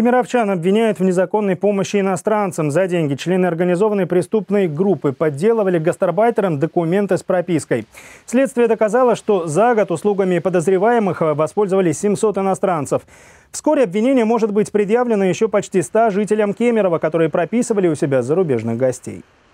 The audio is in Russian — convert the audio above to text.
Кемеровчан обвиняют в незаконной помощи иностранцам. За деньги члены организованной преступной группы подделывали гастарбайтерам документы с пропиской. Следствие доказало, что за год услугами подозреваемых э, воспользовались 700 иностранцев. Вскоре обвинение может быть предъявлено еще почти 100 жителям Кемерово, которые прописывали у себя зарубежных гостей.